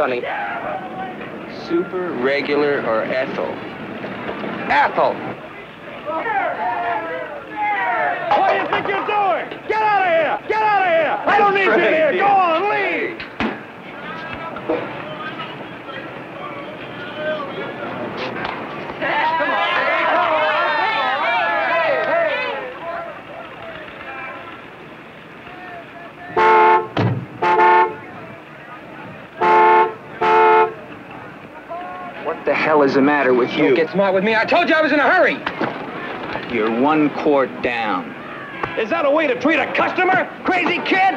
on, fill it up, Sonny. Super, regular, or Ethel? Ethel! What do you think you're doing? Get out of here! Get out of here! I don't need you here! Go on, leave! What the matter with you? Don't get smart with me. I told you I was in a hurry. You're one quart down. Is that a way to treat a customer? Crazy kid?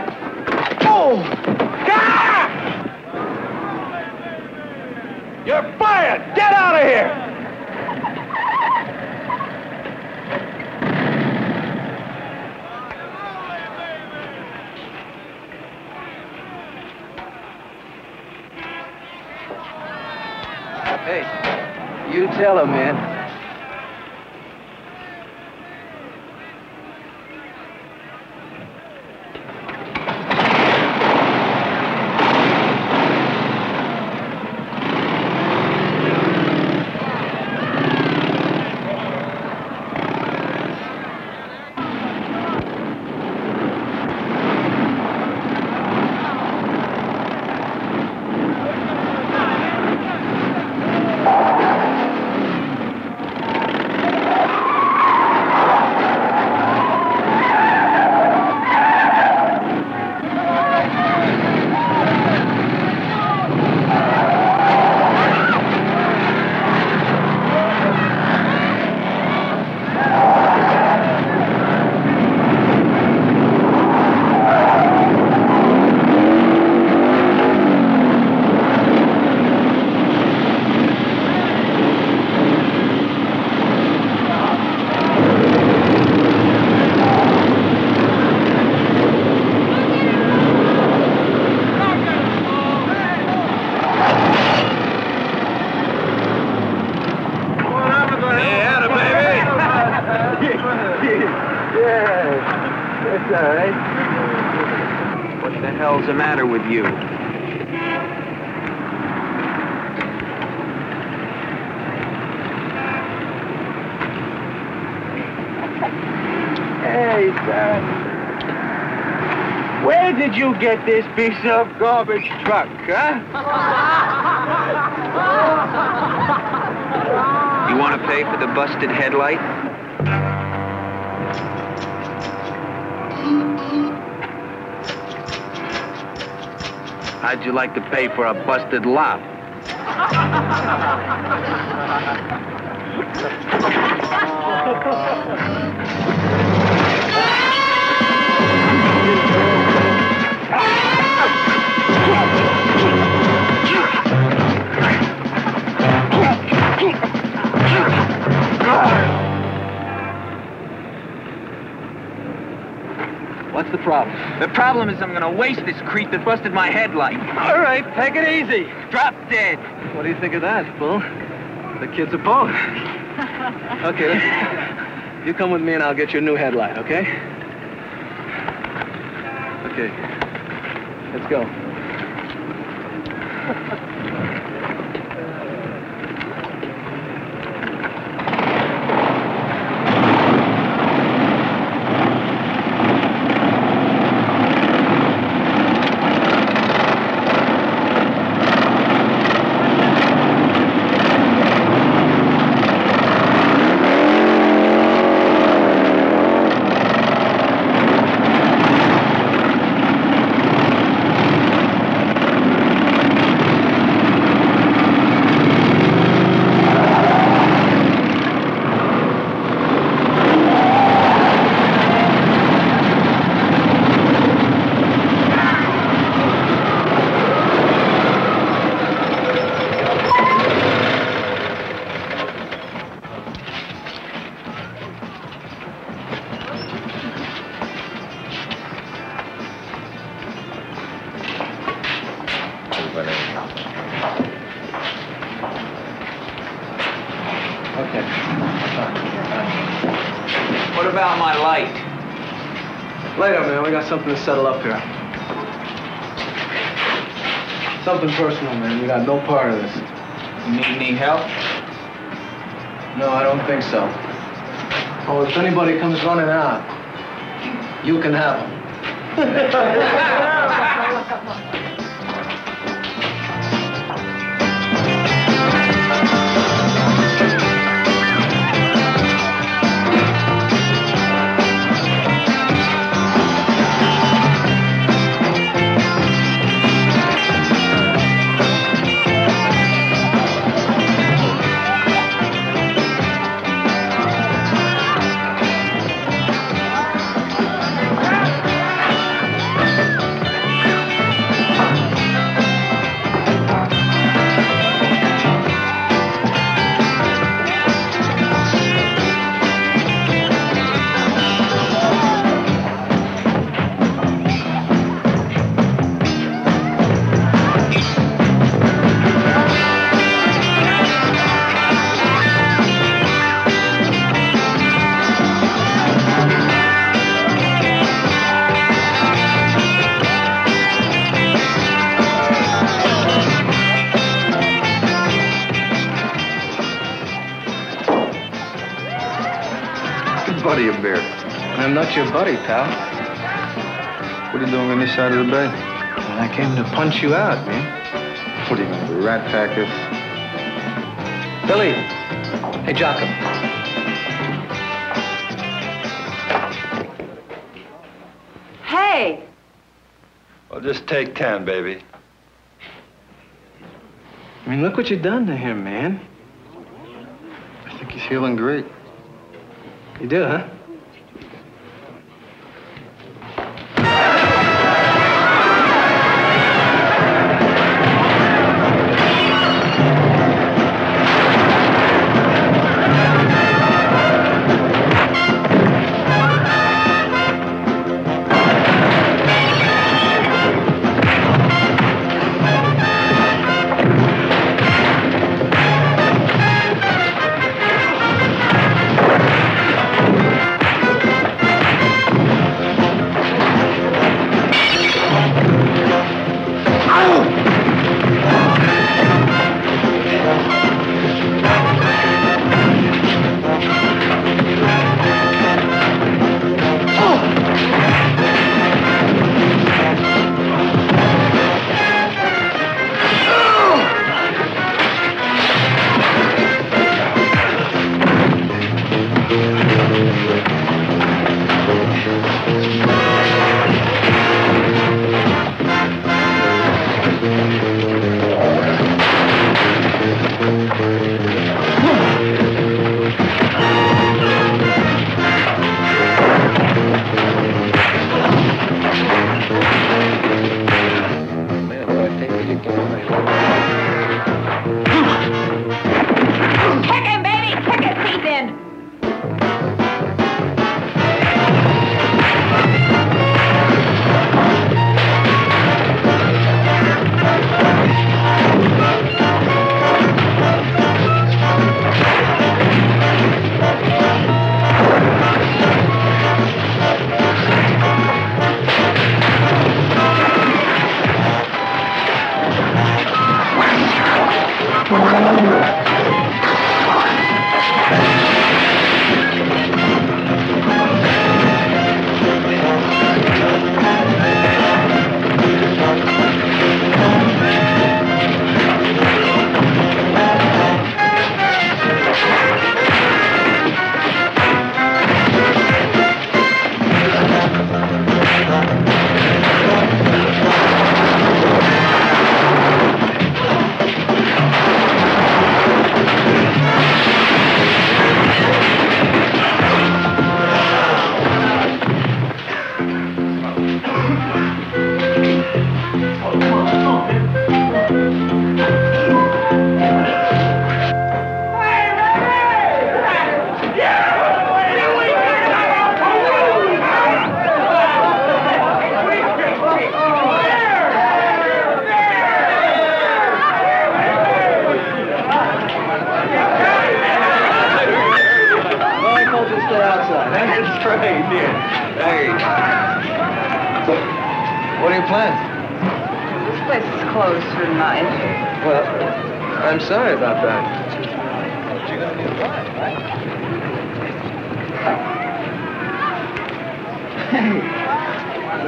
Did this piece of garbage truck, huh? You want to pay for the busted headlight? How'd you like to pay for a busted lot? problem? The problem is I'm gonna waste this creep that busted my headlight. All right, take it easy. Drop dead. What do you think of that, Bull? The kid's a poet. Okay, let's- you come with me and I'll get you a new headlight, okay? Okay. Let's go. Got no part of this. You need any help? No, I don't think so. Oh, if anybody comes running out, you can have them. not pal. What are you doing on this side of the bay? And I came to punch you out, man. What are you gonna do, rat pack us? Billy. Hey, Jocko. Hey, Well, just take ten, baby. I mean, look what you've done to him, man. I think he's feeling great. You do, huh?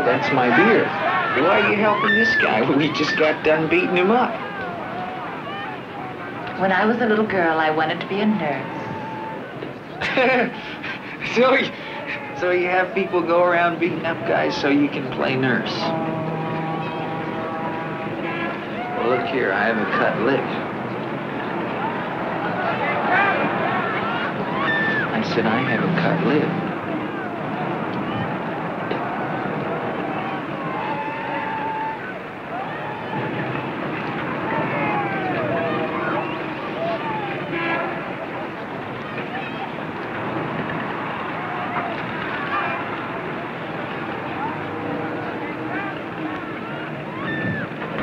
That's my beer. Why are you helping this guy? When we just got done beating him up. When I was a little girl, I wanted to be a nurse. so, you, so you have people go around beating up guys so you can play nurse. Well, look here, I have a cut lip. I said I have a cut lip.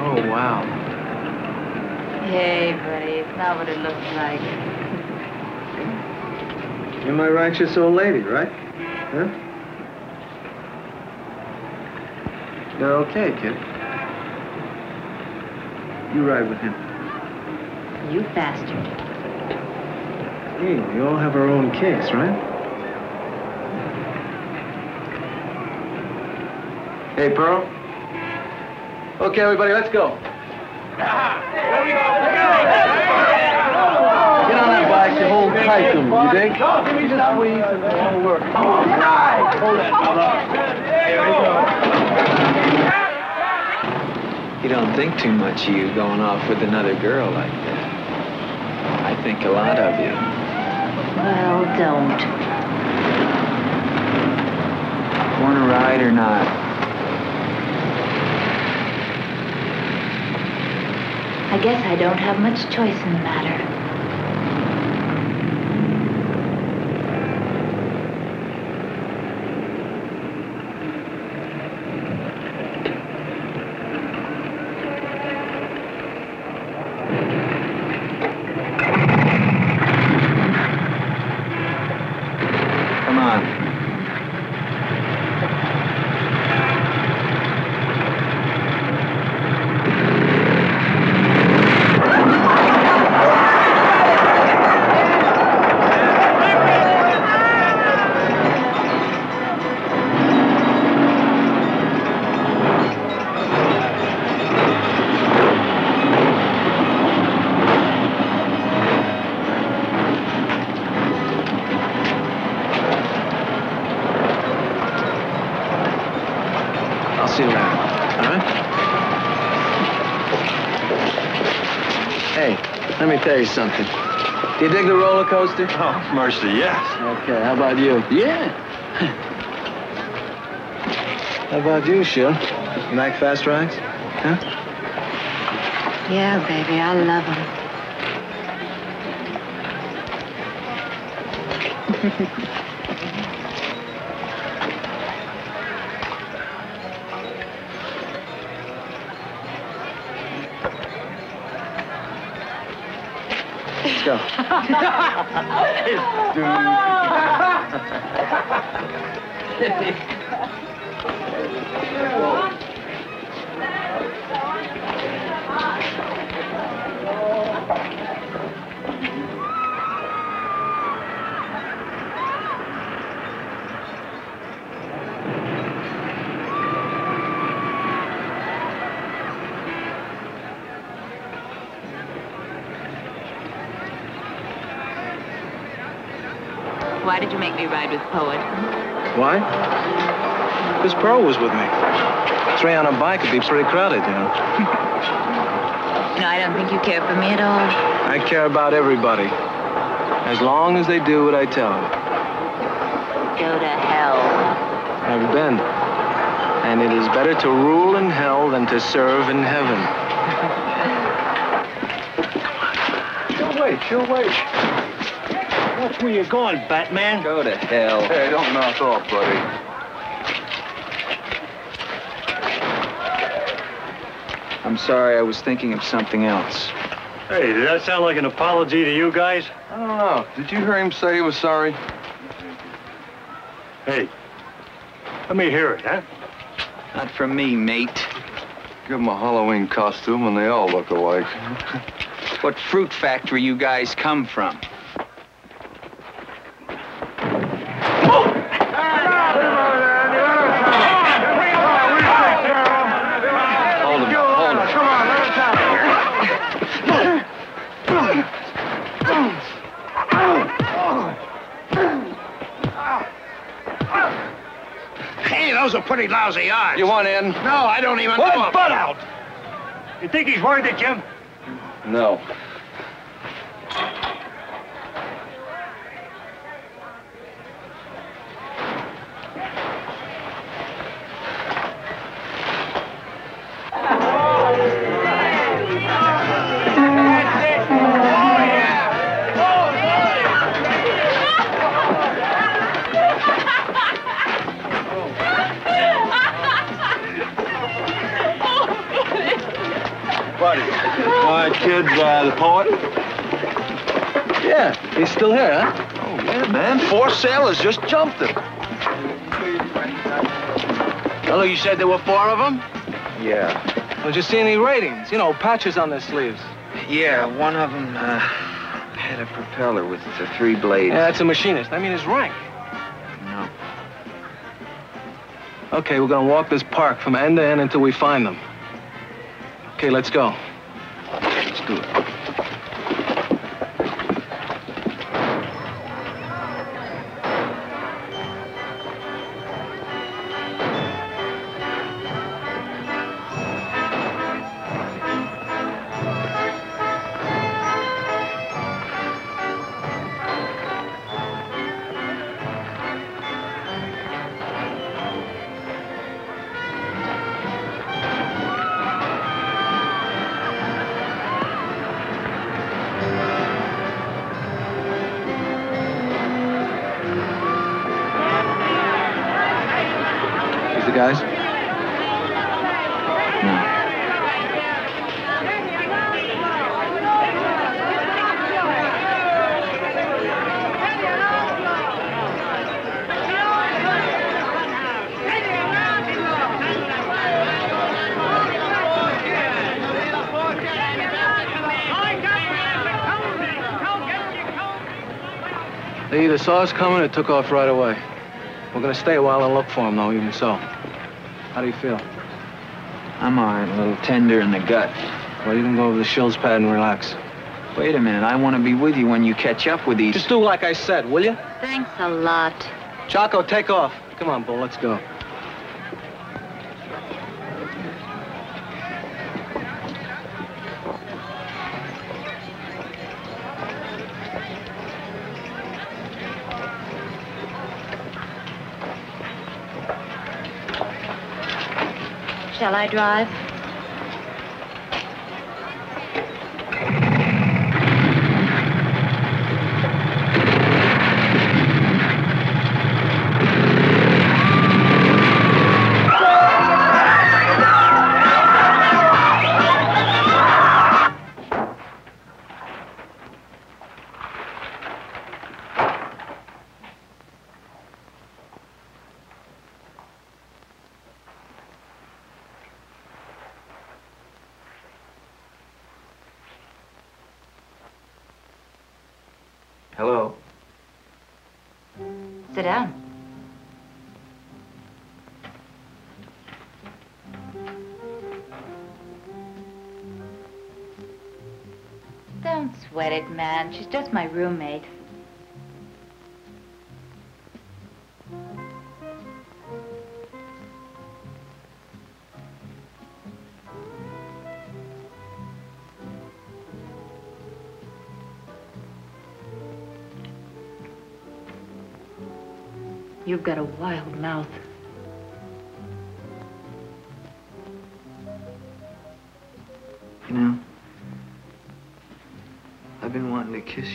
Oh, wow. Hey, buddy, it's not what it looks like. You're my righteous old lady, right? Huh? You're okay, kid. You ride with him. You bastard. Hey, we all have our own kinks, right? Hey, Pearl. Okay, everybody, let's go. Get on that bike and hold him, you dig? Give me just squeeze and it'll work. Hold it. You don't think too much of you going off with another girl like that. I think a lot of you. Well, don't. Want to ride or not? I guess I don't have much choice in the matter. Come on. I'll see you later. All right? Hey, let me tell you something. Do you dig the roller coaster? Oh, mercy, yes. Okay, how about you? Yeah. How about you, Shill? You like fast rides? Huh? Yeah, baby, I love them. Let's go. Why did you make me ride with Poet? Why? Because Pearl was with me. Three on a bike would be pretty crowded, you know. No, I don't think you care for me at all. I care about everybody. As long as they do what I tell them. Go to hell. I've been. And it is better to rule in hell than to serve in heaven. Chill wait, chill wait. Watch where you're going, Batman. Go to hell. Hey, don't knock off, buddy. I'm sorry, I was thinking of something else. Hey, did that sound like an apology to you guys? I don't know. Did you hear him say he was sorry? Hey, let me hear it, huh? Not from me, mate. Give them a Halloween costume and they all look alike. What fruit factory you guys come from? Hold him, hold him. Hey, those are pretty lousy odds. You want in? No, I don't even Put know. his him. butt out! You think he's worth it, Jim? No. Sailors just jumped him. Hello, you said there were four of them? Yeah. Did you see any ratings? You know, patches on their sleeves. Yeah, one of them uh, had a propeller with the three blades. Yeah, that's a machinist. I mean his rank. No. Okay, we're gonna walk this park from end to end until we find them. Okay, let's go. Let's do it. Saw us coming it took off right away. We're gonna stay a while and look for him, though, even so. How do you feel? I'm all right, a little tender in the gut. Well, you can go over the shill's pad and relax. Wait a minute, I want to be with you when you catch up with these. Just do like I said, will you? Thanks a lot. Chaco, take off. Come on, Bull, let's go. Shall I drive? She's just my roommate. You've got a wild mouth.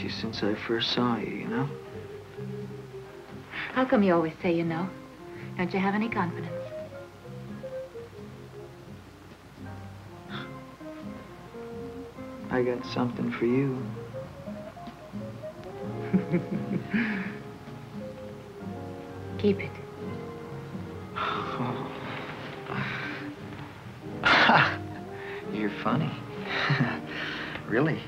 You since I first saw you, you know? How come you always say you know? Don't you have any confidence? I got something for you. Keep it. Ha! You're funny. really.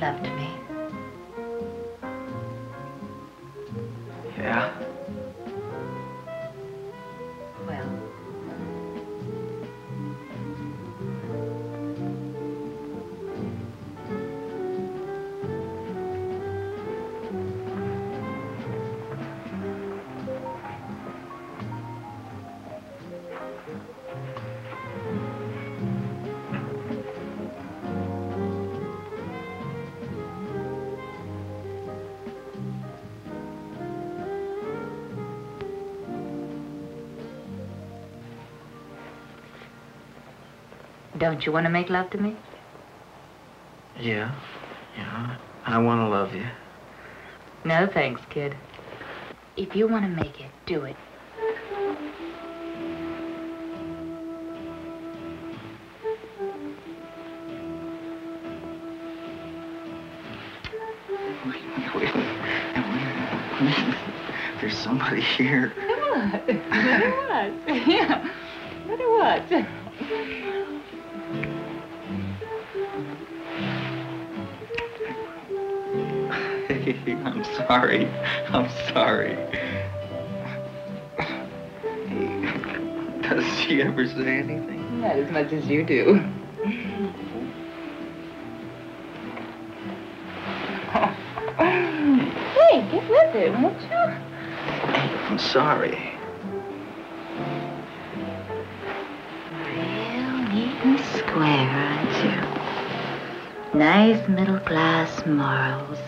You don't you want to make love to me? Yeah. Yeah. I want to love you. No, thanks, kid. If you want to make it, do it. There's somebody here. What? what? Yeah. What? What? I'm sorry. I'm sorry. Does she ever say anything? Not as much as you do. hey, get with it, won't you? I'm sorry. Real neat and square, aren't you? Nice middle class morals.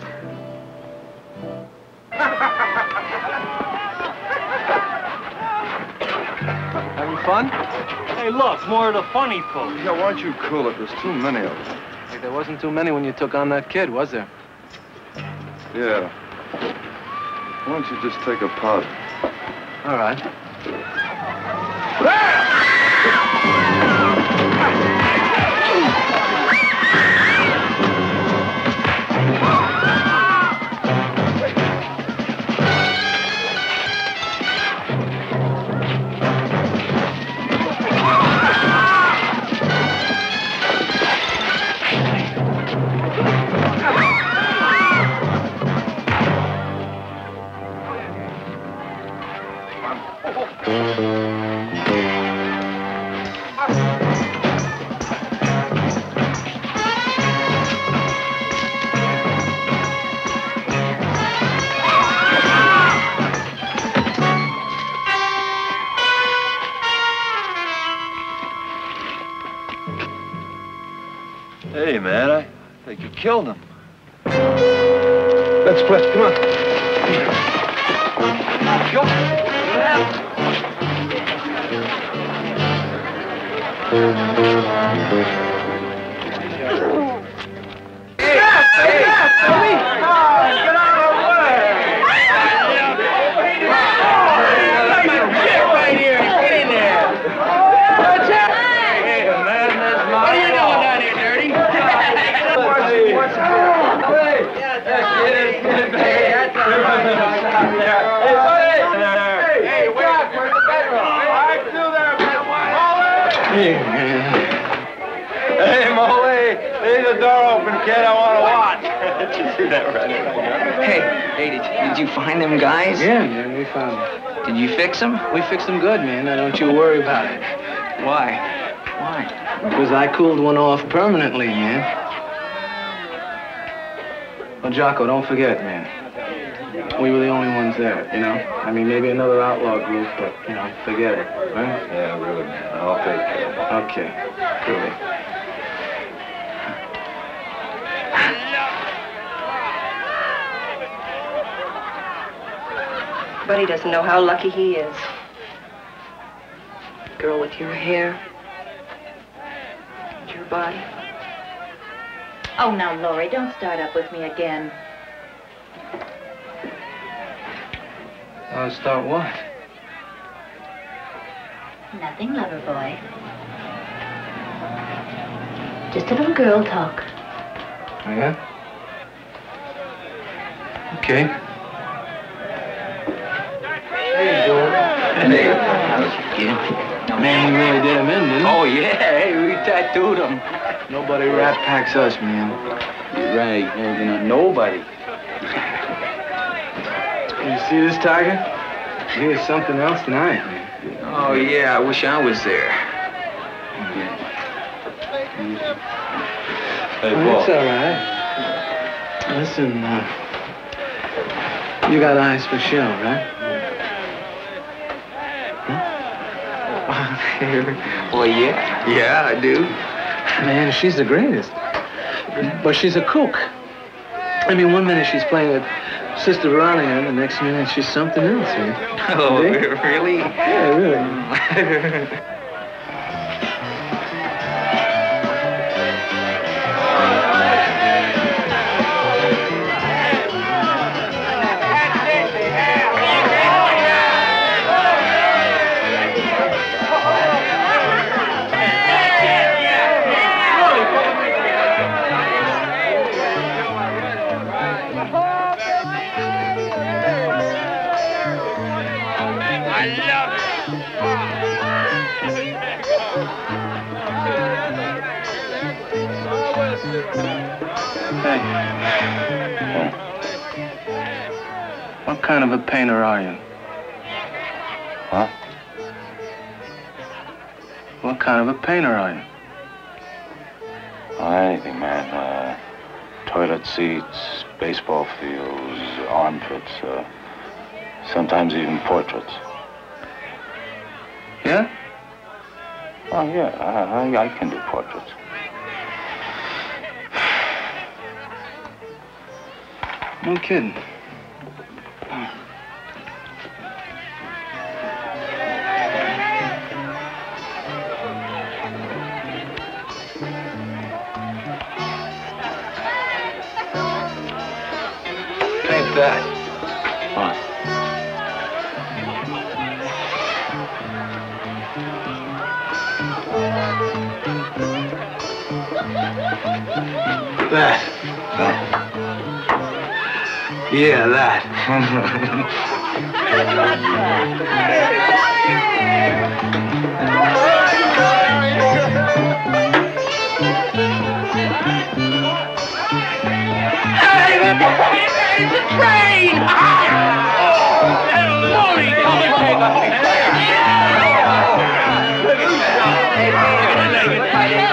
Fun? Hey, look, more of the funny folks. Yeah, why don't you cool it? There's too many of them. Hey, there wasn't too many when you took on that kid, was there? Yeah. Why don't you just take a putt? All right. Killed him. Fix them? We fixed him good, man. Now don't you worry about it. Why? Why? Because I cooled one off permanently, man. Well, Jocko, don't forget, man. We were the only ones there, you know? I mean, maybe another outlaw group, but, you know, forget it, right? Yeah, really, man. I'll take care of it. Okay, really. Buddy doesn't know how lucky he is. Girl with your hair, and your body. Oh, now, Lori, don't start up with me again. Uh, start what? Nothing, lover boy. Just a little girl talk. Oh, yeah? Okay. Hey, Man, we really did him in, didn't we? Oh, yeah. Hey, we tattooed him. Nobody rat packs us, man. You're right. You know, nobody. You see this tiger? He Here's something else tonight, man. Oh, yeah. I wish I was there. Hey, Well, that's all right. Listen, uh, you got eyes for Shill, right? Well, yeah. Yeah, I do. Man, she's the greatest. But she's a cook. I mean, one minute she's playing with Sister Veronica, and the next minute she's something else, man. Oh, really? Yeah, really. kind of a painter are you? Huh? What kind of a painter are you? Oh, anything, man. Uh, toilet seats, baseball fields, armpits, uh, sometimes even portraits. Yeah? Oh, yeah, I, I, I can do portraits. No kidding. Yeah, that. It's a train! Oh, that loony coming take. Look at that.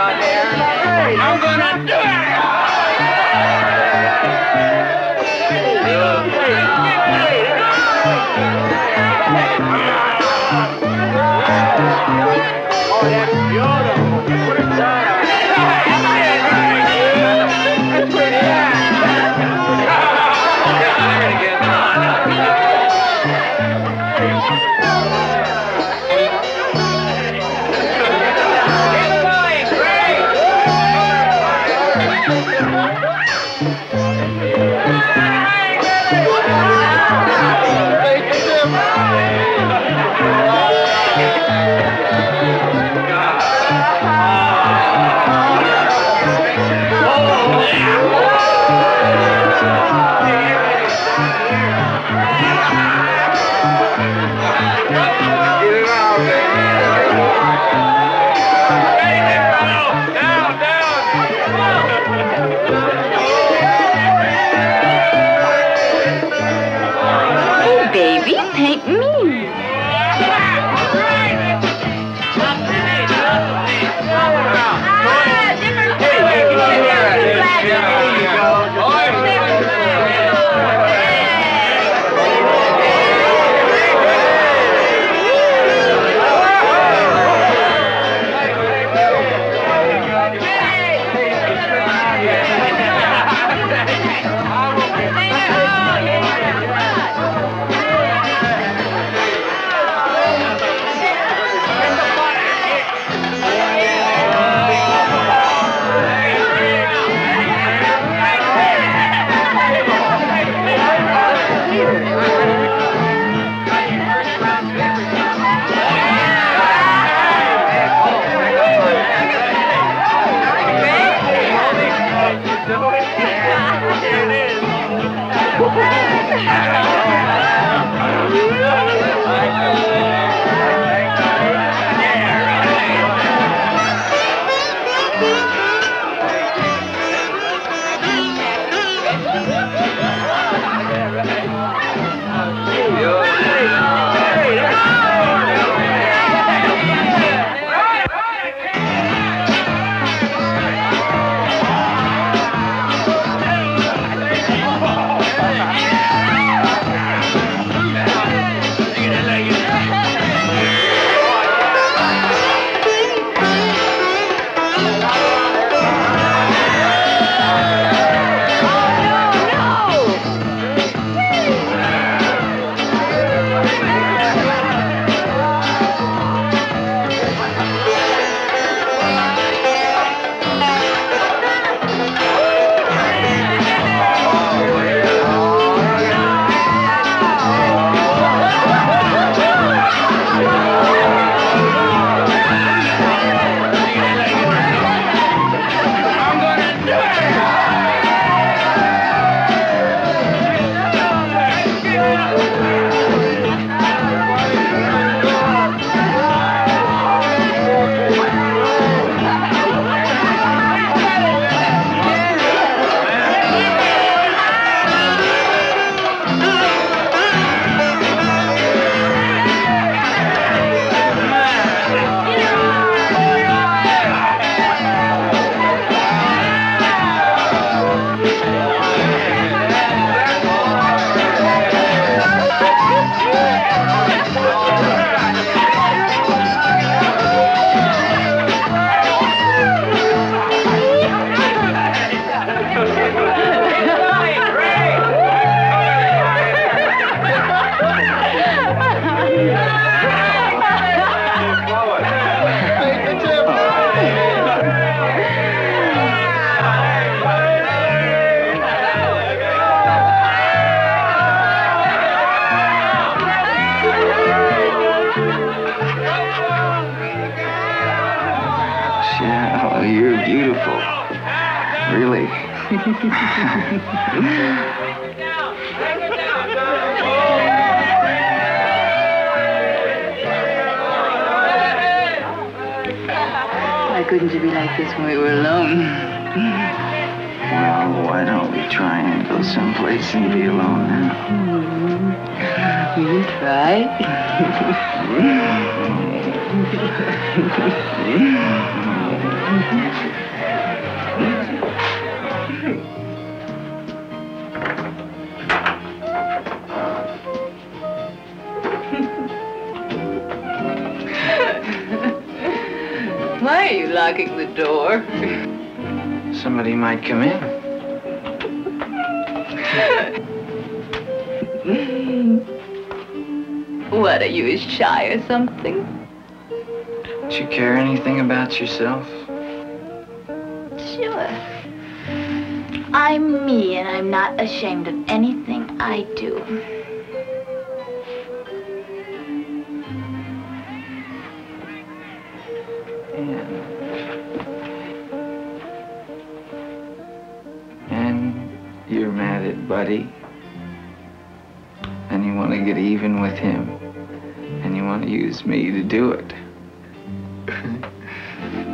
Something? Do you care anything about yourself? Sure. I'm me, and I'm not ashamed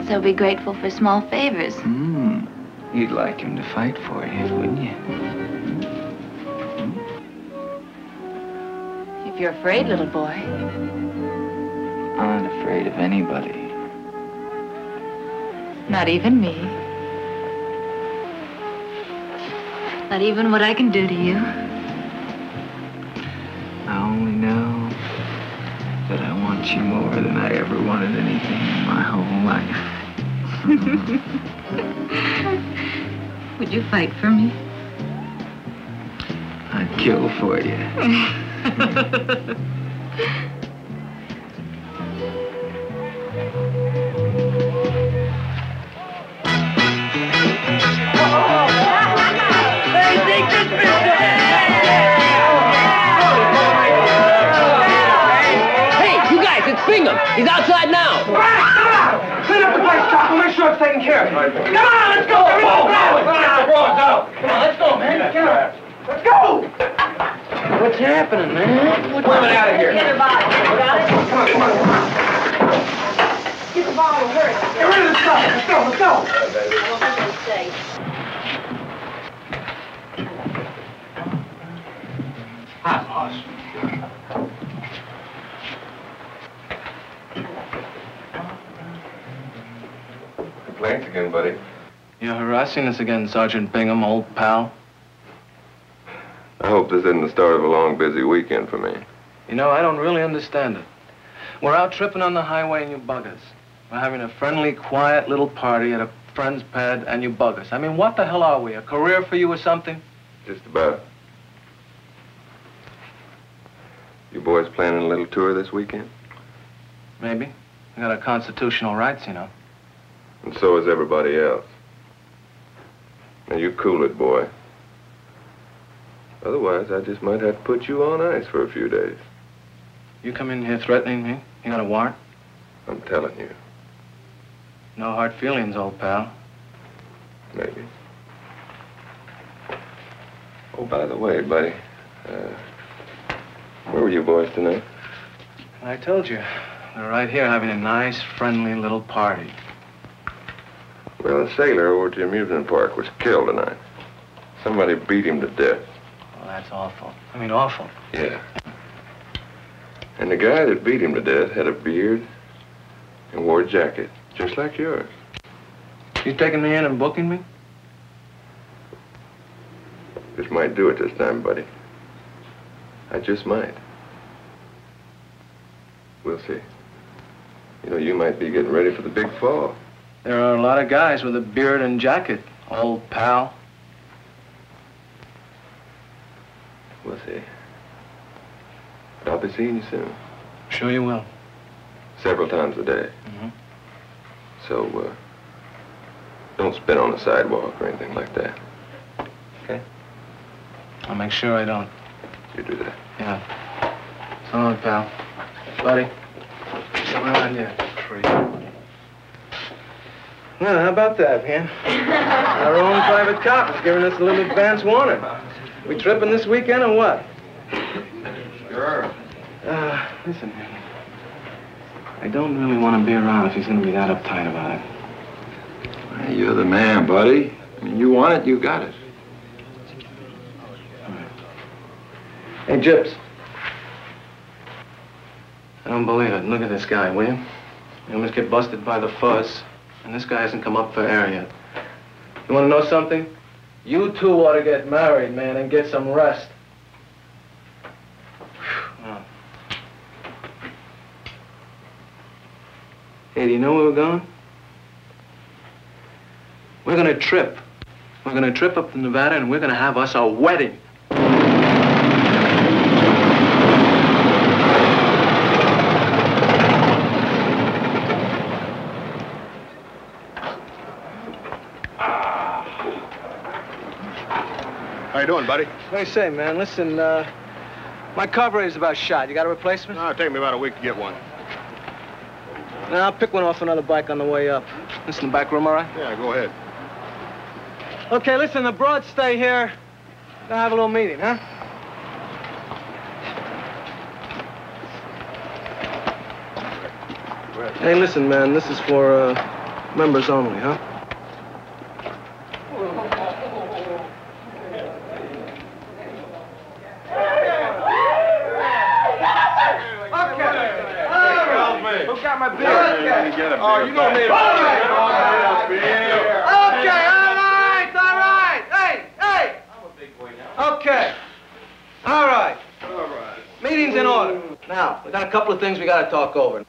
So be grateful for small favors. Hmm. You'd like him to fight for you, wouldn't you? If you're afraid, little boy. I'm not afraid of anybody. Not even me. Not even what I can do to you. I only know that I want you more than I ever wanted anything in my whole life. Would you fight for me? I'd kill for you. Hey, you guys, it's Bingham. He's outside now. Clean up the place, Doc. We'll make sure it's taken care of. Come on, let's go. Come on, Come on, let's go, man. Get up. Let's go. What's happening, man? What- Women out of here. Get her bottle. Got it? Come on, come on, come on. Get the bottle, hurry. Get rid of the stuff. Let's go, let's go. I don't think stay. Hot boss. Complaints again, buddy. You're harassing us again, Sergeant Bingham, old pal. I hope this isn't the start of a long, busy weekend for me. You know, I don't really understand it. We're out tripping on the highway and you bug us. We're having a friendly, quiet little party at a friend's pad and you bug us. I mean, what the hell are we? A career for you or something? Just about. You boys planning a little tour this weekend? Maybe. We got our constitutional rights, you know. And so is everybody else. Now, you cool it, boy. Otherwise, I just might have to put you on ice for a few days. You come in here threatening me? You got a warrant? I'm telling you, No hard feelings, old pal. maybe. Oh, by the way, buddy, uh, where were you boys tonight? I told you. We're right here having a nice, friendly little party. Well, a sailor over at the amusement park was killed tonight. Somebody beat him to death. Well, that's awful. I mean, awful. Yeah. And the guy that beat him to death had a beard and wore a jacket, just like yours. You taking me in and booking me? This might do it this time, buddy. I just might. We'll see. You know, you might be getting ready for the big fall. There are a lot of guys with a beard and jacket, old pal. We'll see. But I'll be seeing you soon. Sure you will. Several times a day. Mm -hmm. So, uh, don't spit on the sidewalk or anything like that. Okay? I'll make sure I don't. You do that. Yeah. So long, pal. Buddy. Something around here. Free. Well, how about that, man? Our own private cop is giving us a little advance warning. We tripping this weekend or what? Sure. Uh, listen, man. I don't really want to be around if he's going to be that uptight about it. Hey, you're the man, buddy. I mean, you want it, you got it. Hey, Jips. I don't believe it. Look at this guy, will you? You almost get busted by the fuzz, and this guy hasn't come up for air yet. You want to know something? You two ought to get married, man, and get some rest. Hey, do you know where we're going? We're gonna trip. We're gonna trip up to Nevada, and we're gonna have us a wedding. How you doing, buddy? What do you say, man? Listen, uh, my carburetor's about shot. You got a replacement? No, it'll take me about a week to get one. No, I'll pick one off another bike on the way up. Listen, the back room, all right? Yeah, go ahead. Okay, listen, the broads stay here. Gonna have a little meeting, huh? Hey, listen, man, this is for uh, members only, huh? Who got my beer? Oh, you don't need Okay, all right, all right. Hey, hey. Okay. All right. Meeting's in order. Now, we got a couple of things we gotta talk over.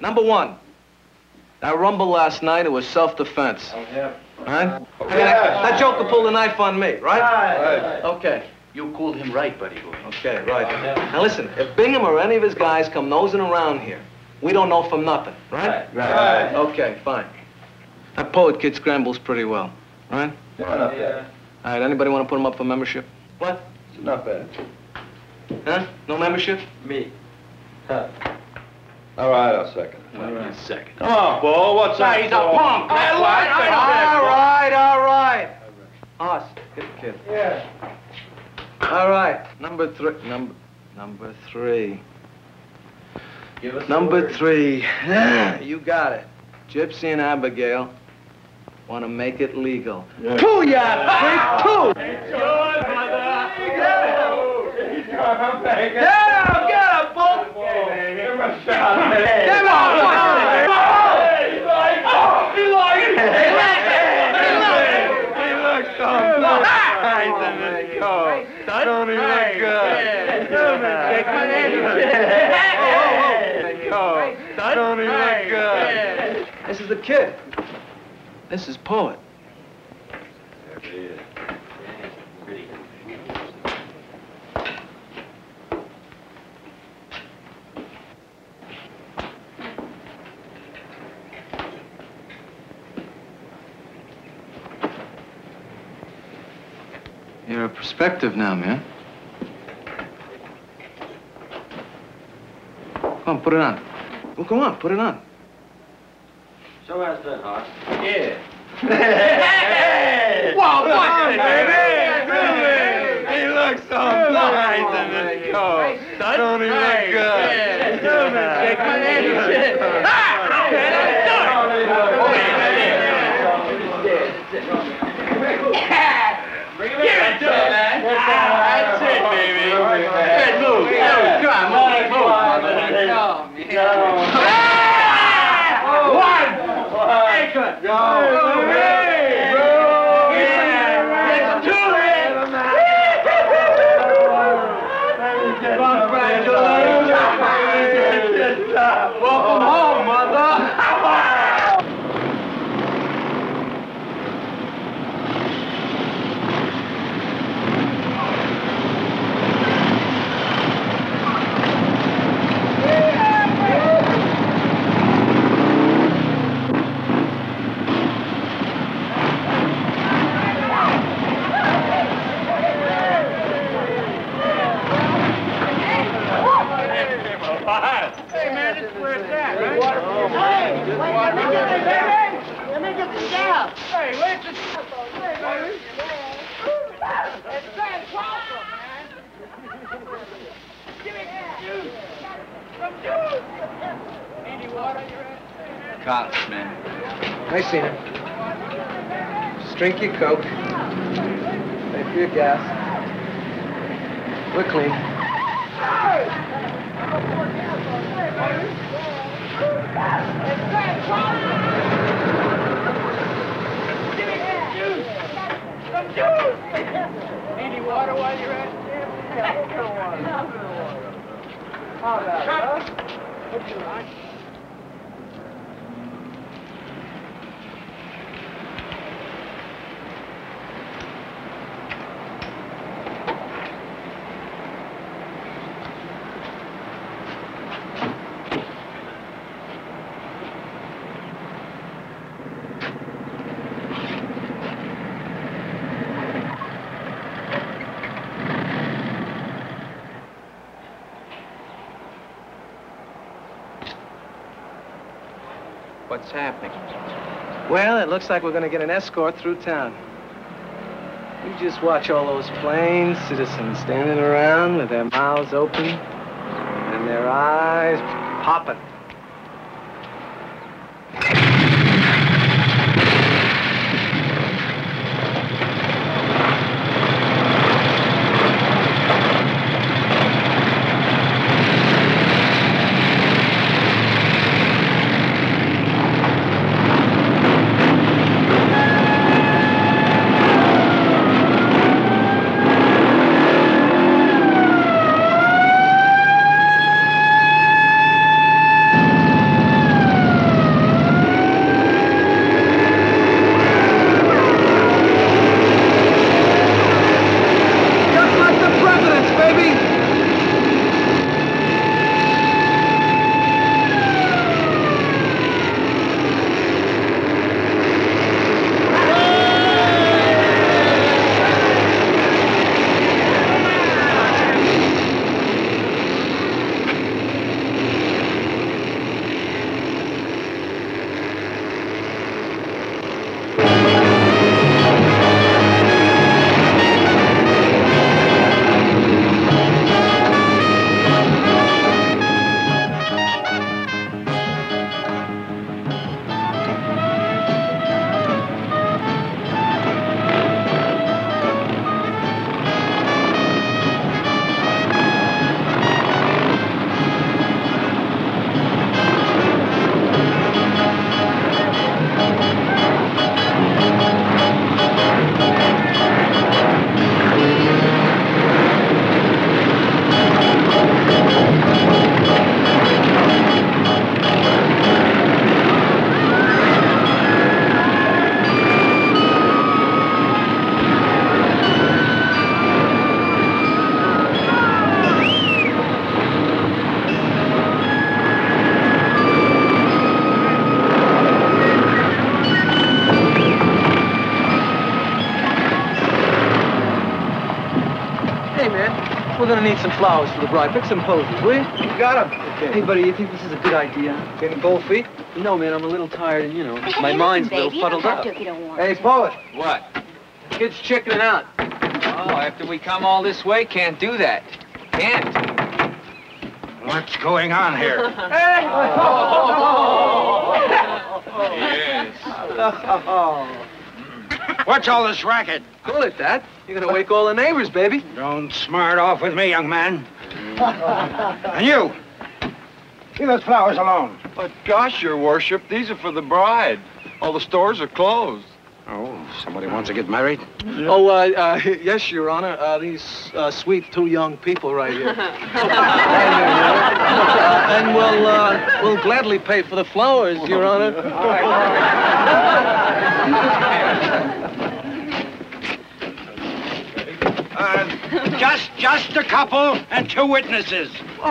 Number one, that rumble last night, it was self-defense. Oh, yeah. Right? I mean, that, that joker pulled a knife on me, right? Right. Okay. You called him right, buddy boy. Okay, right. Now listen, if Bingham or any of his guys come nosing around here, we don't know from nothing, right? Right. Okay, fine. That poet kid scrambles pretty well, right? Not bad. All right, anybody want to put him up for membership? What? Not bad. Huh? No membership? Me. All right, I'll second. Wait a second. Come on, Bull, what's Nah, he's a punk. That's why. I know All right, all right. Us, get the kid. Yeah. All right, number three, number, number three. Give us Number three. you got it. Gypsy and Abigail want to make it legal. Two, ya freak, two! Get him, get him, bull. Come Don't even look good. Don't even look good. This is the kid. This is Poet. You're a perspective now, man. Come on, put it on. Well, come on, put it on. Show us that, Hawk. Yeah. Whoa, what? He looks so nice in this coat. Don't he look good? Shake my hand. Ah! Okay, let's do it. Give it to me, man. That's it, baby. Good move. Good. Come on, Ah! One. Excellent. Go. Yeah. It's two. Congratulations. Welcome home, mother. Hey, man, this is where it's at, right? Hey, wait, come on, baby. me get some gas. Hey, where's the gas? Hey, baby. It's Sam Crawford, man. Give me some juice. Some juice. Any water, you Cops, man. I seen him. Just drink your Coke. Pay for your gas. We're clean. Some Any water while you're at it? Yeah, we'll get water. How about it, huh? What's happening? Well, it looks like we're gonna get an escort through town. You just watch all those plain citizens standing around with their mouths open and their eyes popping. Gonna need some flowers for the bride. Pick some posies, will you? You got them. Hey, buddy, you think this is a good idea? Getting cold feet? No, man, I'm a little tired and, you know, my mind's a little fuddled up. Hey, poet, What? kid's chickening out. Oh, after we come all this way, can't do that. Can't. What's going on here? Oh. Oh. What's all this racket? Cool it, Dad. You're gonna wake all the neighbors, baby. Don't smart off with me, young man. and you, leave those flowers alone. But gosh, your worship, these are for the bride. All the stores are closed. Oh, somebody wants to get married? Oh, uh, uh, yes, Your Honor. Uh, these uh, sweet two young people right here. and, uh, and we'll, uh, we'll gladly pay for the flowers, Your Honor. Uh, just, just a couple and two witnesses. Oh,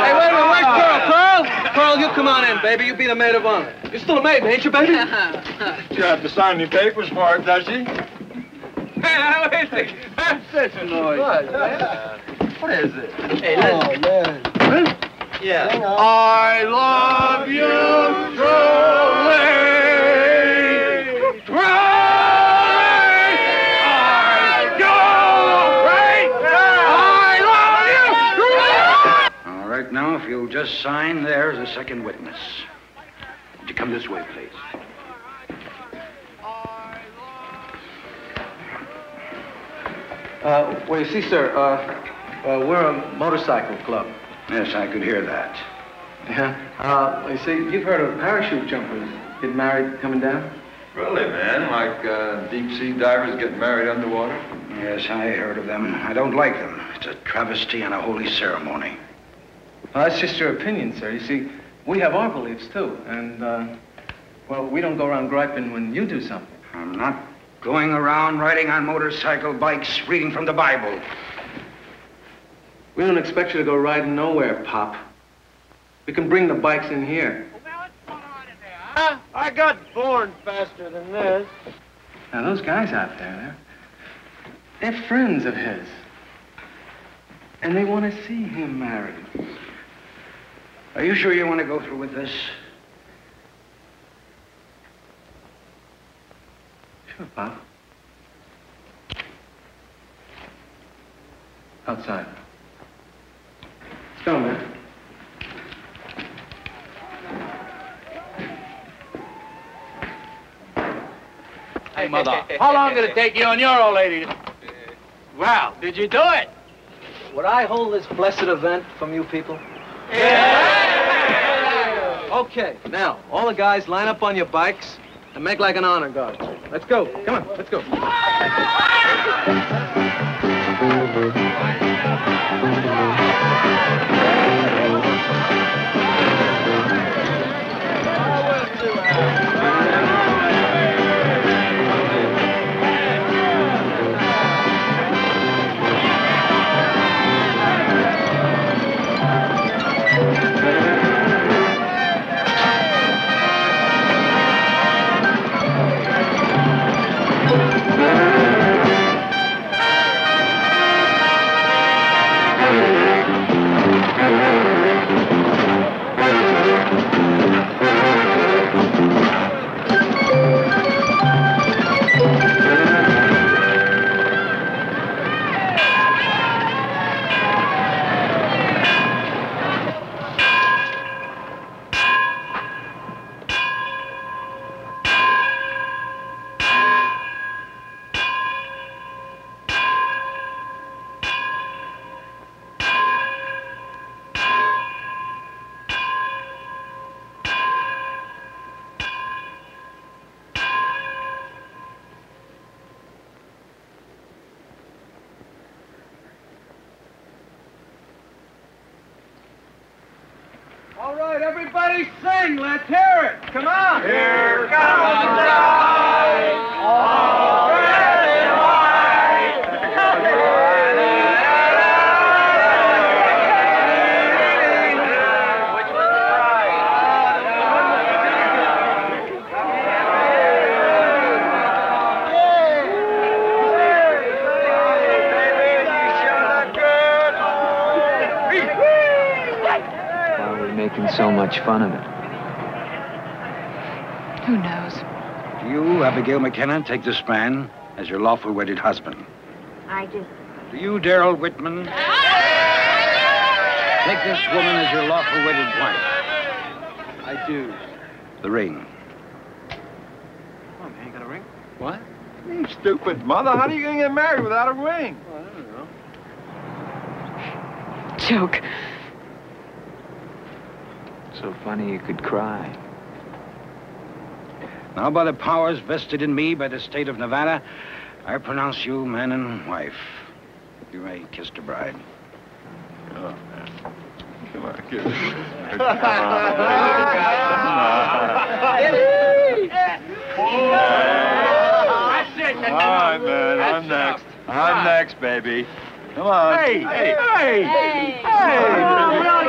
hey, wait a minute. Where's Pearl? Pearl? Pearl, you come on in, baby. You be the maid of honor. You're still a maid, ain't you, baby? You have to sign any papers for it, does she? Hey, now, wait. What's this noise? What, What is it? Hey, listen. Yeah. I love you truly. A sign. There's a second witness. Would you come this way, please? Uh, well, you see, sir, uh, uh, we're a motorcycle club. Yes, I could hear that. Yeah. Uh, well, you see, you've heard of parachute jumpers getting married coming down? Really, man? Like uh, deep sea divers getting married underwater? Yes, I heard of them. I don't like them. It's a travesty and a holy ceremony. Well, that's just your opinion, sir. You see, we have our beliefs, too. And, uh, well, we don't go around griping when you do something. I'm not going around riding on motorcycle bikes, reading from the Bible. We don't expect you to go riding nowhere, Pop. We can bring the bikes in here. Huh? I got born faster than this. Now, those guys out there, they're, they're friends of his. And they want to see him married. Are you sure you want to go through with this? Sure, Pop. Outside. Let's go, man. Hey, Mother, how long did it take you and your old lady to... Well, did you do it? Would I hold this blessed event from you people? Okay, now, all the guys line up on your bikes and make like an honor guard. Let's go. Come on, let's go. All fun of it? Who knows? Do you, Abigail McKenna, take this man as your lawful wedded husband? I do. Do you, Daryl Whitman, take this woman as your lawful wedded wife? I do. The ring. Oh, man, you got a ring? What? You stupid mother. How are you going to get married without a ring? Well, I don't know. Joke. So funny you could cry. Now, by the powers vested in me by the state of Nevada, I pronounce you man and wife. You may kiss the bride. Oh. Come on, kiss That's it. All right, man. I'm next. I'm next, baby. Come on. Hey, hey, hey, hey. Come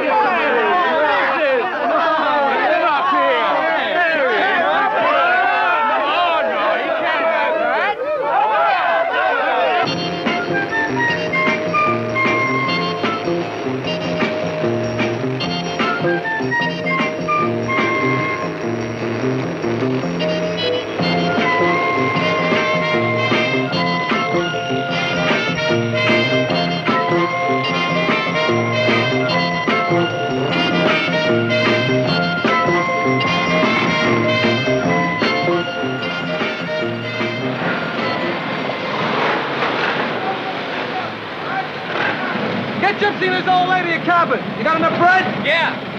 I've seen this old lady a cabin. You got enough bread? Yeah.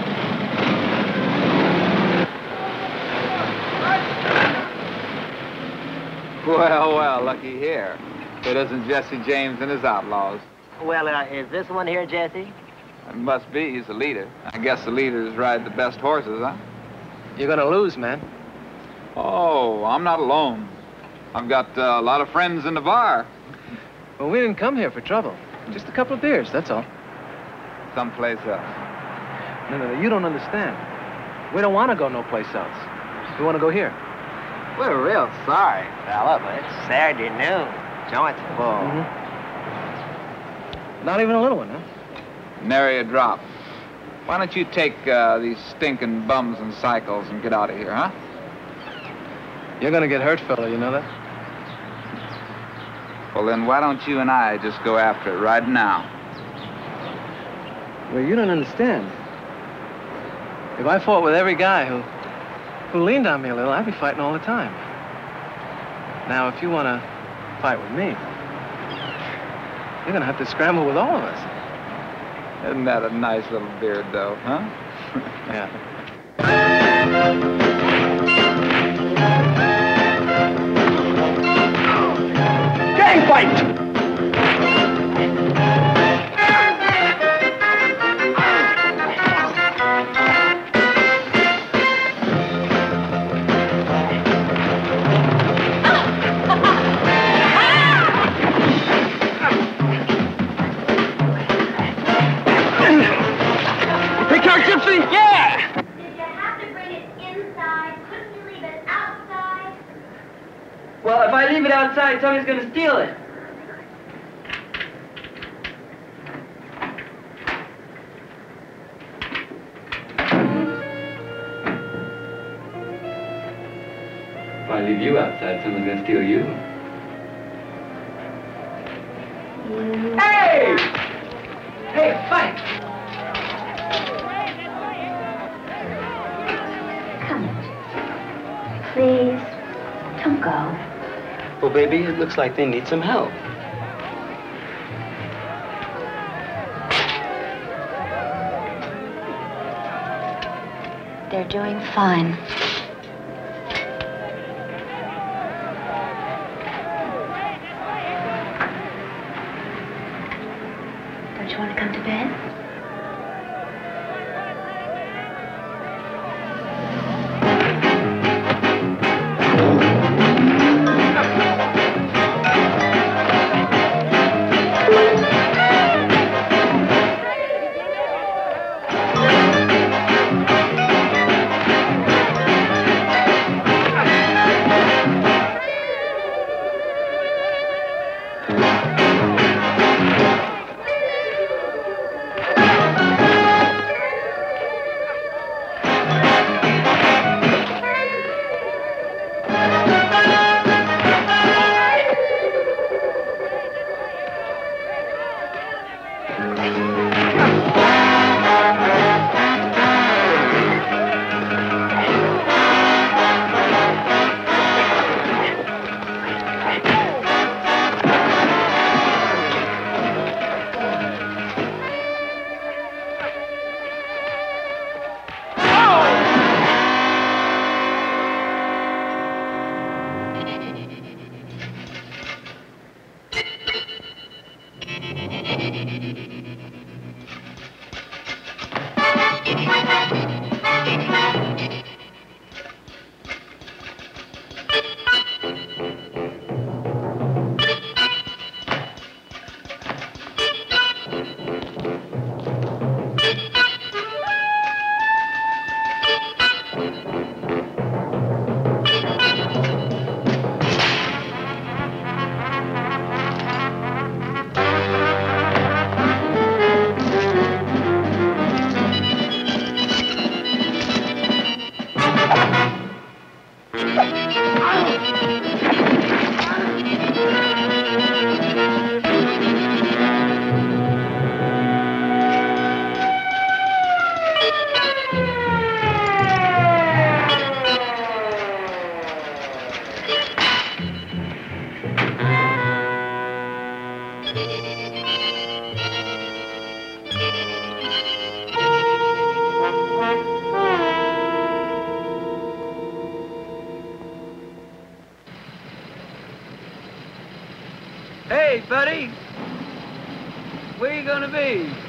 Well, well, lucky here. It isn't Jesse James and his outlaws. Well, uh, is this one here, Jesse? It must be. He's the leader. I guess the leaders ride the best horses, huh? You're gonna lose, man. Oh, I'm not alone. I've got uh, a lot of friends in the bar. Well, we didn't come here for trouble. Just a couple of beers, that's all. Someplace else. No, no, no, you don't understand. We don't want to go no place else. We want to go here. We're real sorry, fella, but it's Saturday noon. Joint's full. Not even a little one, huh? Nary a drop. Why don't you take uh, these stinking bums and cycles and get out of here, huh? You're gonna get hurt, fella, you know that? Well, then why don't you and I just go after it right now? Well, you don't understand. If I fought with every guy who who leaned on me a little, I'd be fighting all the time. Now, if you want to fight with me, you're gonna have to scramble with all of us. Isn't that a nice little beard, though, huh? yeah. Gang fight! If I leave it outside, somebody's gonna steal it. If I leave you outside, someone's gonna steal you. Well, baby, it looks like they need some help. They're doing fine. You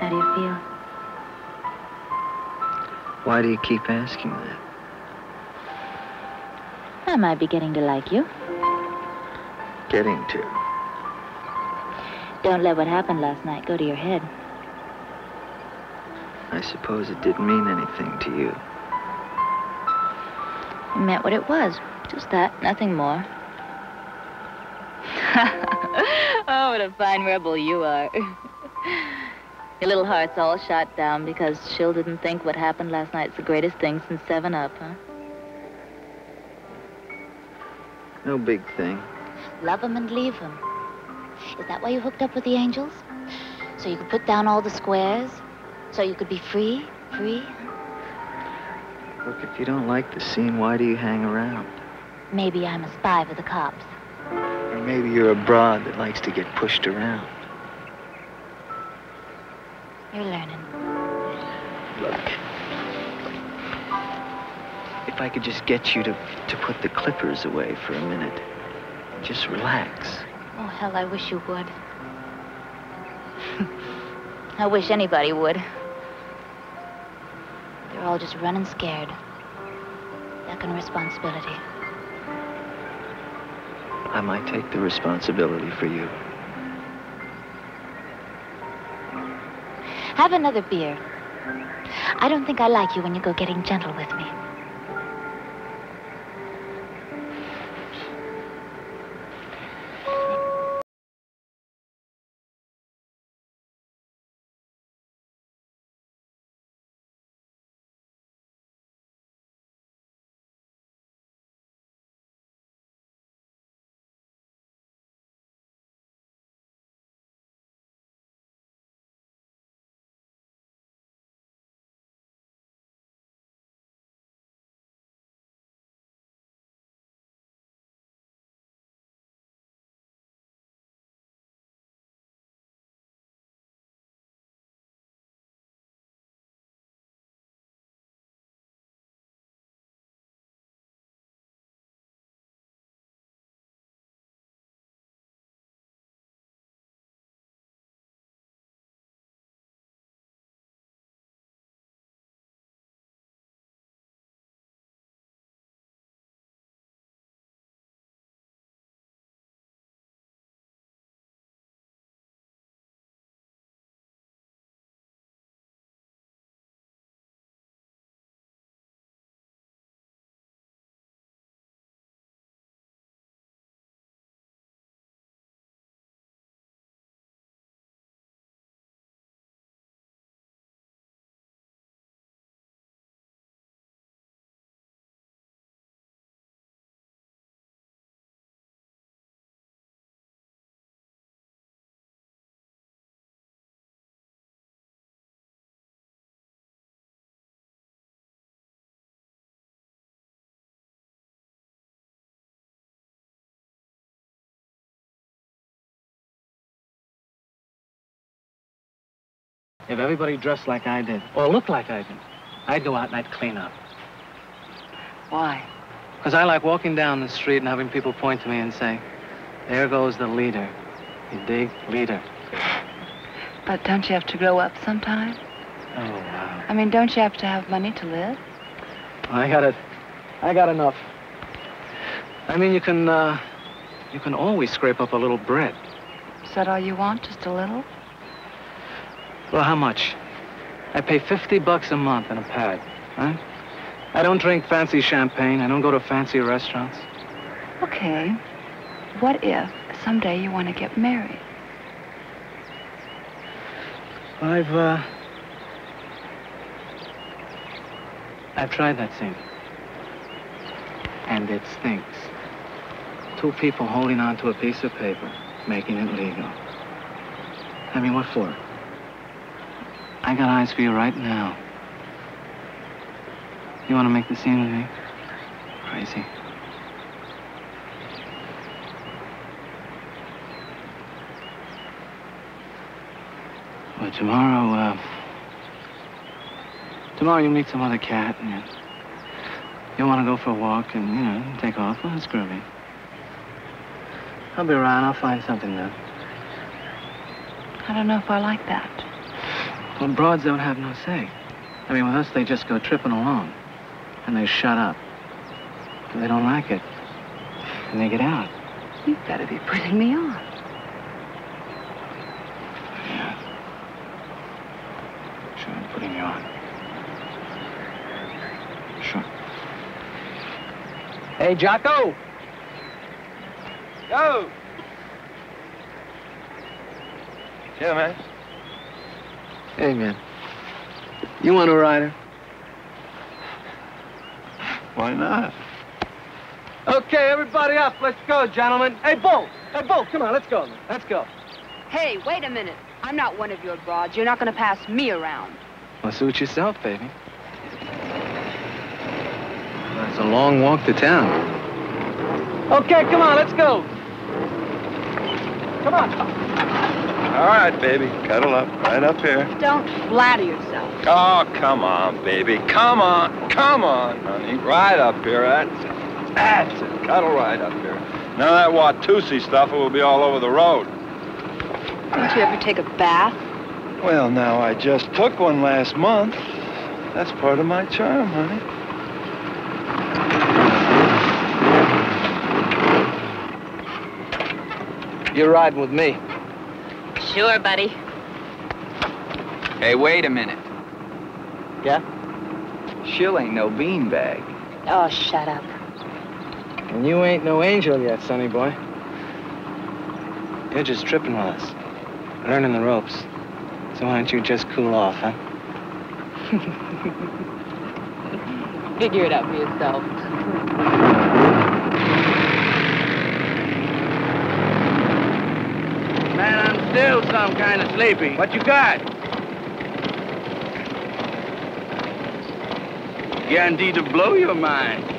How do you feel? Why do you keep asking that? I might be getting to like you. Getting to. Don't let what happened last night go to your head. I suppose it didn't mean anything to you. It meant what it was. Just that, nothing more. oh, what a fine rebel you are. Your little heart's all shot down because Shill didn't think what happened last night's the greatest thing since Seven Up, huh? No big thing. Love 'em and leave 'em. Is that why you hooked up with the angels? So you could put down all the squares? So you could be free? Free? Look, if you don't like the scene, why do you hang around? Maybe I'm a spy for the cops. Or maybe you're a broad that likes to get pushed around. You're learning. Look. If I could just get you to, to put the clippers away for a minute. Just relax. Oh, hell, I wish you would. I wish anybody would. They're all just running scared. Ducking responsibility. I might take the responsibility for you. Have another beer. I don't think I like you when you go getting gentle with me. If everybody dressed like I did, or looked like I did, I'd go out and I'd clean up. Why? Because I like walking down the street and having people point to me and say, there goes the leader. You dig? Leader. But don't you have to grow up sometime? Oh, wow. I mean, don't you have to have money to live? I got it. I got enough. I mean, you can, uh, you can always scrape up a little bread. Is that all you want? Just a little? Well, how much? I pay 50 bucks a month in a pad, right? I don't drink fancy champagne. I don't go to fancy restaurants. Okay. What if someday you want to get married? I've, uh... I've tried that thing. And it stinks. Two people holding on to a piece of paper, making it legal. I mean, what for? I got eyes for you right now. You want to make the scene with me? Crazy. Well, tomorrow, uh... Tomorrow you meet some other cat and you... You want to go for a walk and, you know, take off. Well, that's groovy. I'll be around. I'll find something then. I don't know if I like that. Well, broads don't have no say. I mean, with us, they just go tripping along. And they shut up. And they don't like it. And they get out. You've got to be putting me on. Yeah. Sure, I'm putting you on. Sure. Hey, Jocko! Go! Yeah, man. Hey, man. You want a rider? Why not? Okay, everybody up. Let's go, gentlemen. Hey, Bull. Hey, Bull, come on. Let's go. Let's go. Hey, wait a minute. I'm not one of your broads. You're not going to pass me around. Well, suit yourself, baby. It's a long walk to town. Okay, come on. Let's go. Come on. All right, baby. Cuddle up. Right up here. Don't flatter yourself. Oh, come on, baby. Come on. Come on, honey. Right up here. That's it. That's it. Cuddle right up here. None of that Watusi stuff, it will be all over the road. Don't you ever take a bath? Well, now, I just took one last month. That's part of my charm, honey. You're riding with me. Sure, buddy. Hey, wait a minute. Yeah? Shill ain't no beanbag. Oh, shut up. And you ain't no angel yet, sonny boy. You're just tripping with us. Learning the ropes. So why don't you just cool off, huh? Figure it out for yourself. Man, I'm still some kind of sleepy. What you got? Guaranteed to blow your mind.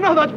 Man, don't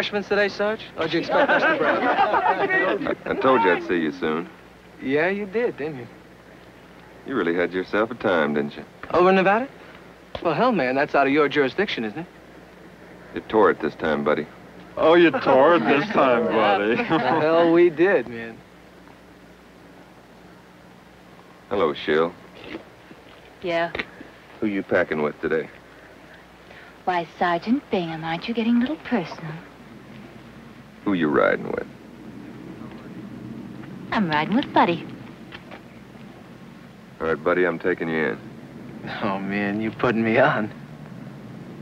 refreshments today, Sarge? Or did you expect us to bring? I told you I'd see you soon. Yeah, you did, didn't you? You really had yourself a time, didn't you? Over in Nevada? Well, hell, man, that's out of your jurisdiction, isn't it? You tore it this time, buddy. Oh, you tore it this time, buddy. the hell we did, man. Hello, Shill. Yeah. Who you packing with today? Why, Sergeant Bingham, aren't you getting a little personal? Who you riding with? I'm riding with Buddy. All right, buddy, I'm taking you in. Oh, man, you putting me on.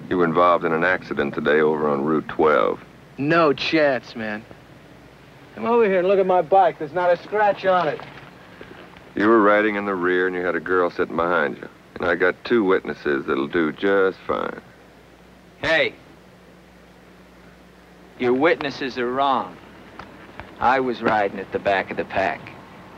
You were involved in an accident today over on Route 12. No chance, man. Come over here and look at my bike. There's not a scratch on it. You were riding in the rear and you had a girl sitting behind you. And I got two witnesses that'll do just fine. Hey. Your witnesses are wrong. I was riding at the back of the pack.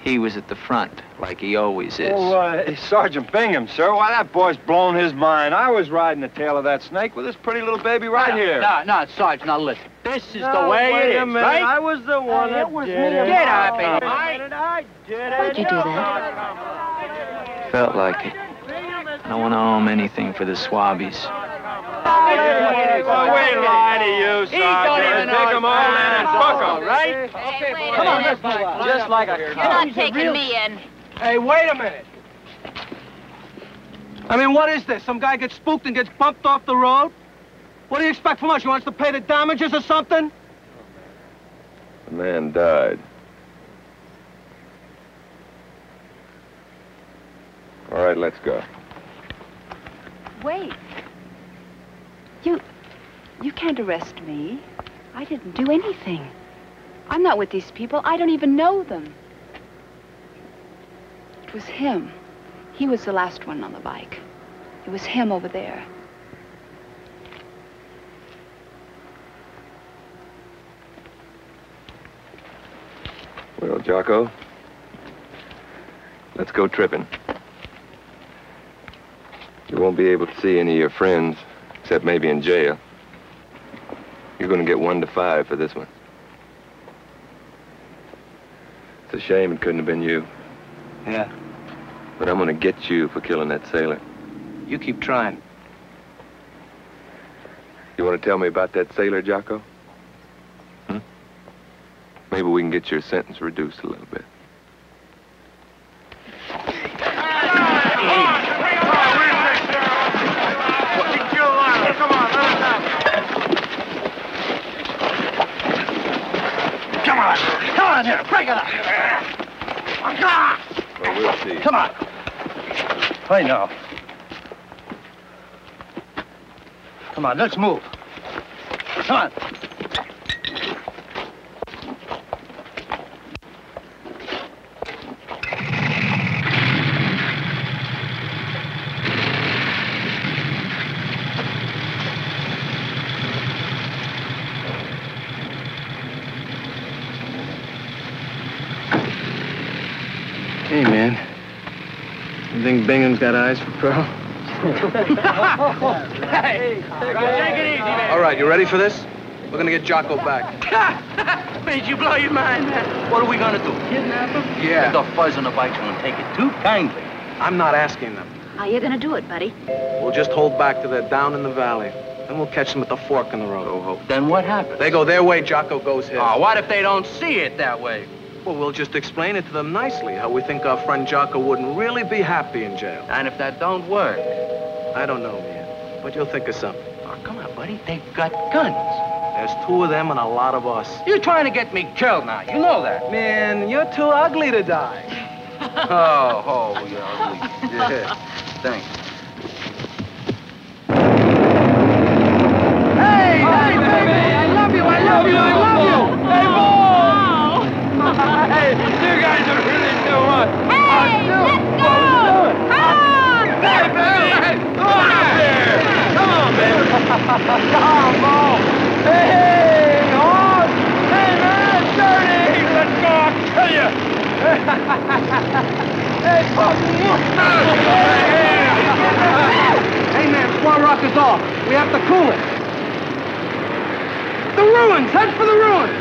He was at the front, like he always is. Oh, uh, Sergeant Bingham, sir. Why, that boy's blown his mind. I was riding the tail of that snake with this pretty little baby right here. No, no, Sarge, now listen. This is No, the way wait it a minute. right? I was the one that was did me. it. Get up, Oh, baby. I did Why'd you do that? Felt like it. I don't want to owe him anything for the swabbies. Well, we lie to you, He don't even Sergeant. know Take 'em all in and fuck 'em. right? Hey, Come on, let's move on. Just like a You're cop. not taking me in. Hey, wait a minute. I mean, what is this? Some guy gets spooked and gets bumped off the road? What do you expect from us? You want us to pay the damages or something? The man died. All right, let's go. Wait. You. You can't arrest me. I didn't do anything. I'm not with these people. I don't even know them. It was him. He was the last one on the bike. It was him over there. Well, Jocko, let's go tripping. You won't be able to see any of your friends, except maybe in jail. You're going to get one to five for this one. It's a shame it couldn't have been you. Yeah. But I'm going to get you for killing that sailor. You keep trying. You want to tell me about that sailor, Jocko? Hmm? Maybe we can get your sentence reduced a little bit. Come on. Come on here. Break it up. Oh, Come on. Well, we'll see. Come on. I know. Come on, let's move. Come on. Hey, man. You think Bingham's got eyes for Pearl? hey, take it easy, man. All right, you ready for this? We're gonna get Jocko back. Made you blow your mind, man. What are we gonna do? Kidnap him? Yeah. The fuzz on the bikes won't take it too kindly. I'm not asking them. How you gonna do it, buddy? We'll just hold back till they're down in the valley. Then we'll catch them at the fork in the road. Oh, ho. Then what happens? They go their way, Jocko goes his. Oh, what if they don't see it that way? Well, we'll just explain it to them nicely, how we think our friend Jocko wouldn't really be happy in jail. And if that don't work? I don't know, man. But you'll think of something. Oh, come on, buddy. They've got guns. There's two of them and a lot of us. You're trying to get me killed now. You know that. Man, you're too ugly to die. oh, oh, you're ugly. Yeah. Thanks. Hey, hey, baby! I love you, I love you, I love you! Really too much. Hey, let's go! Hey, baby! Come on here! Come on, baby! Come on! Hey, on! Hey, man, dirty! Let's go, I'll kill you! hey, fuck Hey, man, Squaw Rock is off. We have to cool it. The ruins! Head for the ruins!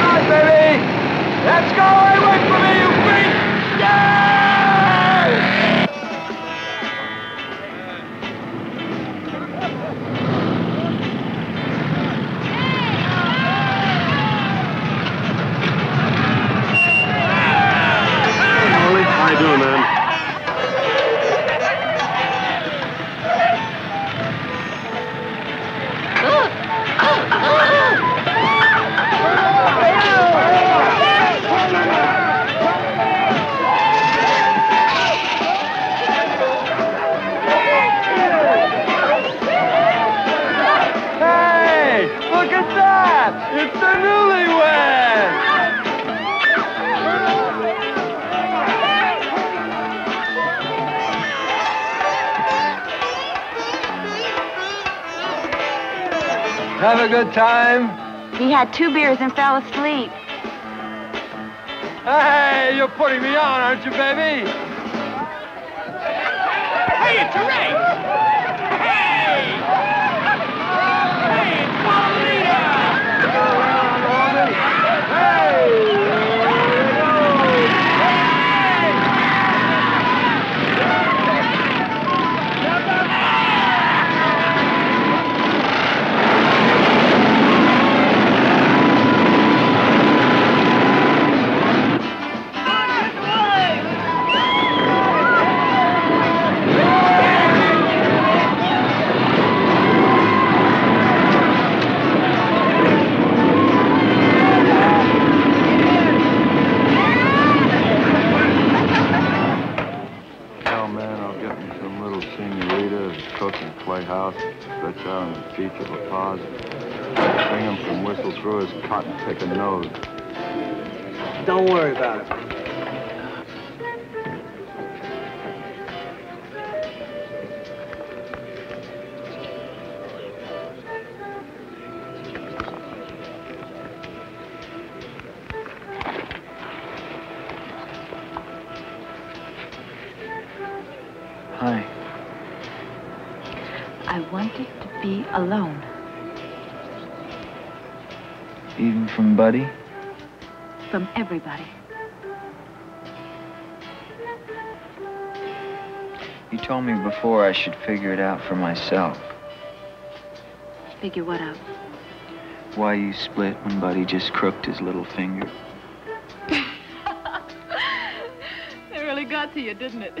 on, baby! Let's go! Wait for me, a good time. He had two beers and fell asleep. Hey, you're putting me on, aren't you, baby? Hey, it's a beach of. Bring him from whistle through his cotton picking nose. Don't worry about it. Hi. I wanted to be alone. From Buddy? From everybody. You told me before I should figure it out for myself. Figure what out? Why you split when Buddy just crooked his little finger. It really got to you, didn't it?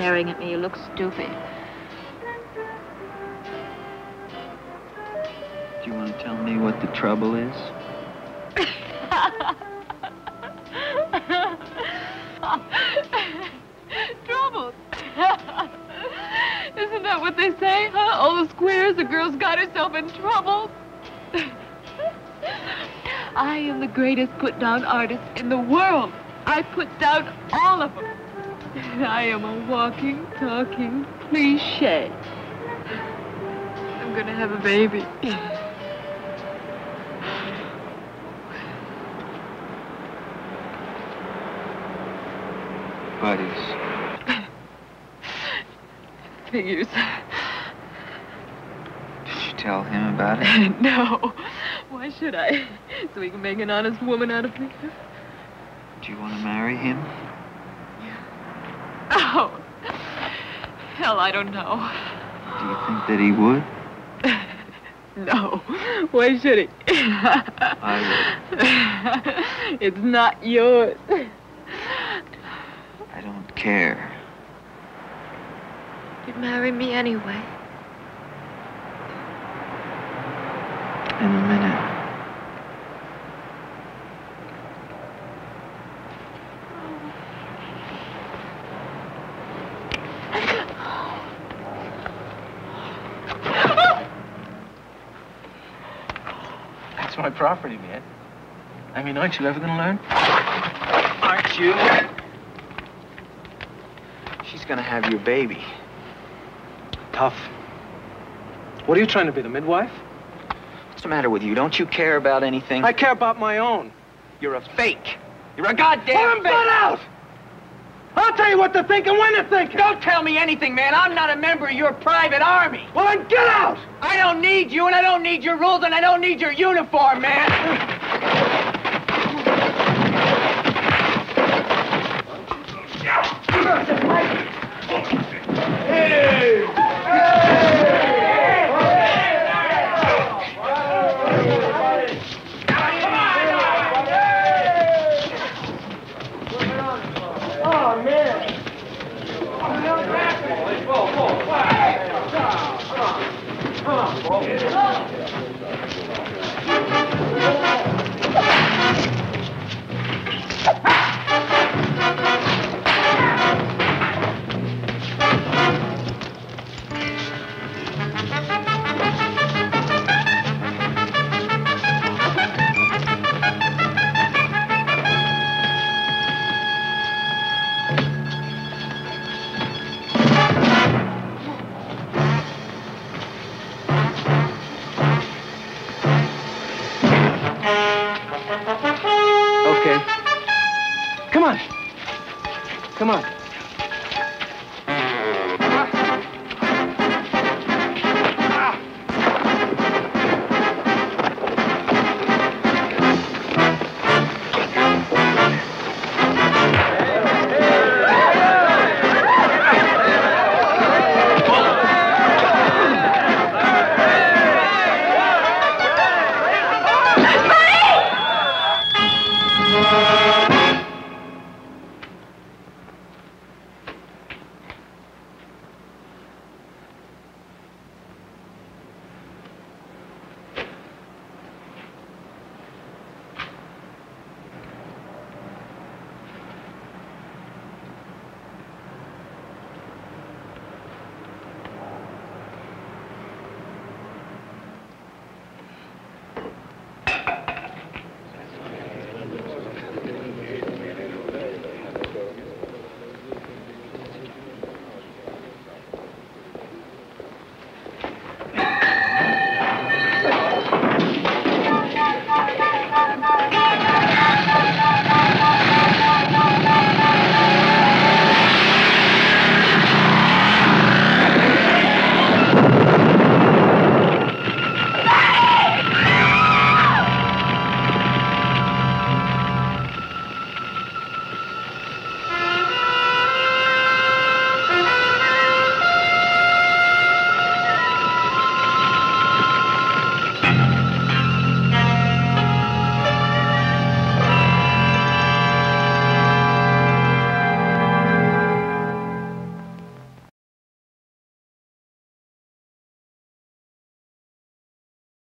Staring at me. You look stupid. Do you want to tell me what the trouble is? Troubles. Isn't that what they say, huh? All the squares, the girl's got herself in trouble. I am the greatest put-down artist in the world. I put down all of them. I am a walking, talking cliche. I'm gonna have a baby. Buddies. Figures. Did you tell him about it? no. Why should I? So he can make an honest woman out of me? Do you want to marry him? Oh. Hell, I don't know. Do you think that he would? No. Why should he? I it's not yours. I don't care. You'd marry me anyway. In a minute. That's my property, man. I mean, aren't you ever gonna learn? Aren't you? She's gonna have your baby. Tough. What are you trying to be, the midwife? What's the matter with you? Don't you care about anything? I care about my own. You're a fake. You're a goddamn Let 'em fake. butt out! I'll tell you what to think and when to think. Don't tell me anything, man. I'm not a member of your private army. Well, then get out! I don't need you, and I don't need your rules, and I don't need your uniform, man. Oh,